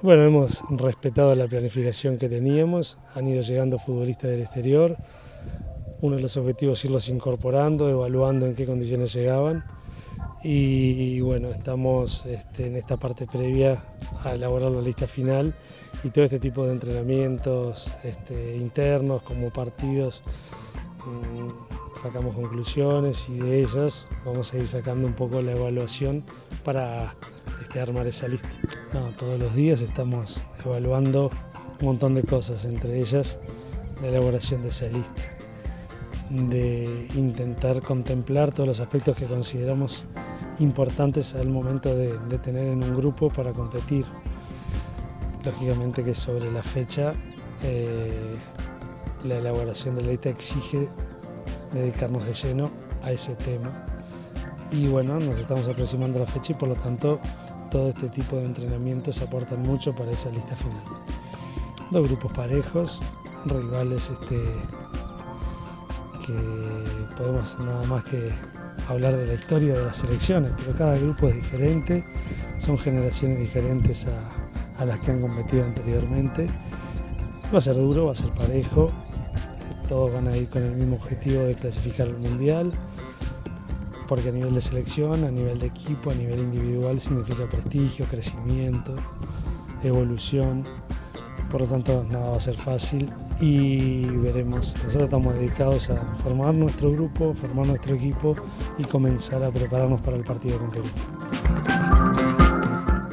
Bueno, hemos respetado la planificación que teníamos, han ido llegando futbolistas del exterior, uno de los objetivos es irlos incorporando, evaluando en qué condiciones llegaban. Y, bueno, estamos este, en esta parte previa a elaborar la lista final y todo este tipo de entrenamientos este, internos como partidos mm, sacamos conclusiones y de ellas vamos a ir sacando un poco la evaluación para este, armar esa lista. todos los días estamos evaluando un montón de cosas, entre ellas la elaboración de esa lista, de intentar contemplar todos los aspectos que consideramos importantes al momento de, tener en un grupo para competir. Lógicamente que sobre la fecha eh, la elaboración de la lista exige dedicarnos de lleno a ese tema. Y bueno, nos estamos aproximando a la fecha y por lo tanto todo este tipo de entrenamientos aportan mucho para esa lista final. Dos grupos parejos, rivales este, que podemos nada más que hablar de la historia de las selecciones, pero cada grupo es diferente, son generaciones diferentes a, las que han competido anteriormente. Va a ser duro, va a ser parejo, todos van a ir con el mismo objetivo de clasificar al Mundial, porque a nivel de selección, a nivel de equipo, a nivel individual significa prestigio, crecimiento, evolución, por lo tanto nada va a ser fácil y veremos. Nosotros estamos dedicados a formar nuestro grupo, formar nuestro equipo y comenzar a prepararnos para el partido con Perú.